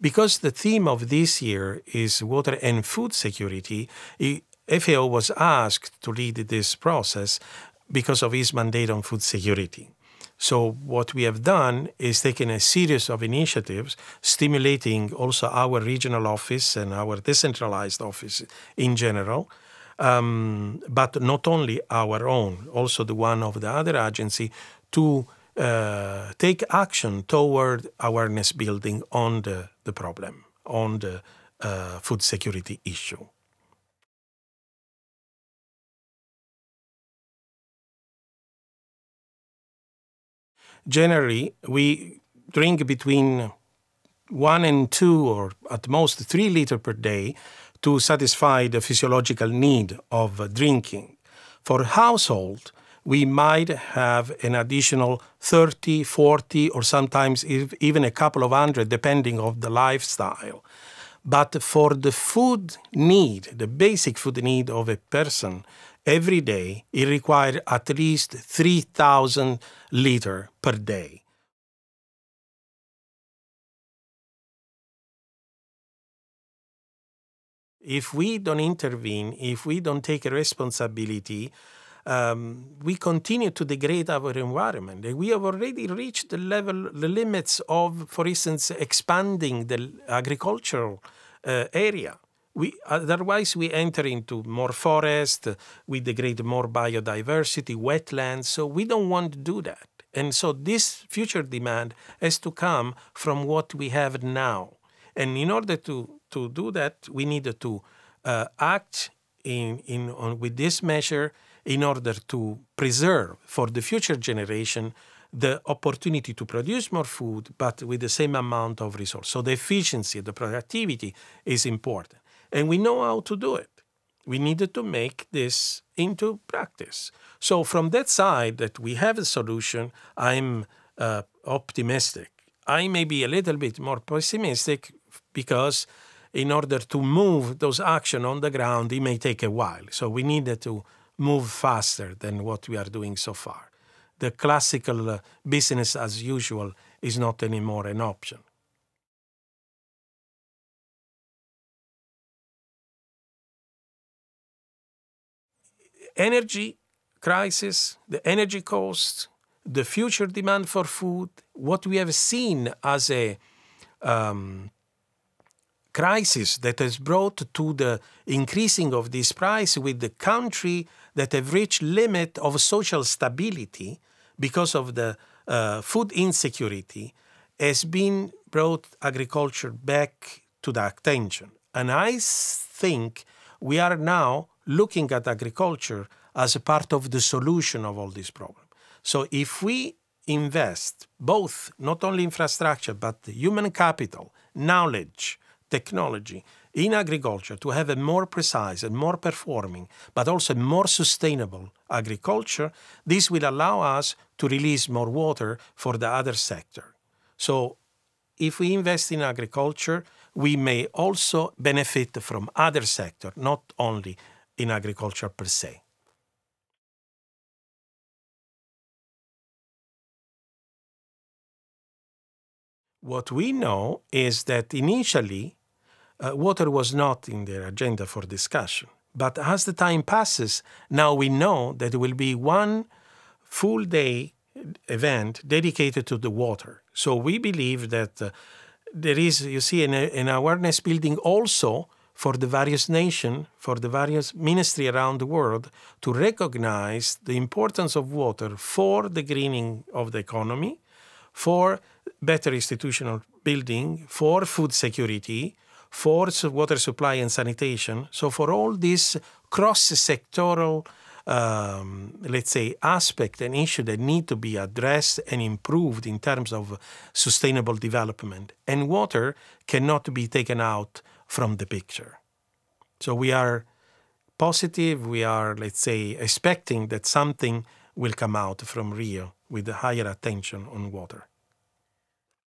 because the theme of this year is water and food security, FAO was asked to lead this process because of his mandate on food security. So what we have done is taken a series of initiatives stimulating also our regional office and our decentralized office in general, um, but not only our own, also the one of the other agency to uh, take action toward awareness building on the, the problem, on the uh, food security issue. Generally, we drink between one and two, or at most three liters per day to satisfy the physiological need of drinking. For household, we might have an additional 30, 40, or sometimes even a couple of hundred, depending on the lifestyle. But for the food need, the basic food need of a person, every day, it requires at least 3,000 liter per day. If we don't intervene, if we don't take a responsibility, um, we continue to degrade our environment. We have already reached the level, the limits of, for instance, expanding the agricultural uh, area. We, otherwise, we enter into more forest, we degrade more biodiversity, wetlands. So we don't want to do that. And so this future demand has to come from what we have now. And in order to, to do that, we need to uh, act in, in, on, with this measure in order to preserve for the future generation the opportunity to produce more food, but with the same amount of resource. So the efficiency, the productivity is important. And we know how to do it. We needed to make this into practice. So from that side that we have a solution, I'm uh, optimistic. I may be a little bit more pessimistic because in order to move those action on the ground, it may take a while. So we needed to move faster than what we are doing so far. The classical uh, business as usual is not anymore an option. Energy crisis, the energy cost, the future demand for food, what we have seen as a um, crisis that has brought to the increasing of this price with the country that have reached limit of social stability because of the uh, food insecurity has been brought agriculture back to the attention. And I think we are now looking at agriculture as a part of the solution of all these problems. So if we invest both not only infrastructure but human capital, knowledge, technology in agriculture to have a more precise and more performing, but also more sustainable agriculture, this will allow us to release more water for the other sector. So if we invest in agriculture, we may also benefit from other sector, not only in agriculture per se. What we know is that initially uh, water was not in their agenda for discussion. But as the time passes, now we know that there will be one full day event dedicated to the water. So we believe that uh, there is, you see, an, an, awareness building also for the various nations, for the various ministry around the world to recognize the importance of water for the greening of the economy, for better institutional building, for food security, for water supply and sanitation. So for all these cross-sectoral, um, let's say, aspect and issue that need to be addressed and improved in terms of sustainable development, and water cannot be taken out from the picture. So we are positive. We are, let's say, expecting that something will come out from Rio with a higher attention on water.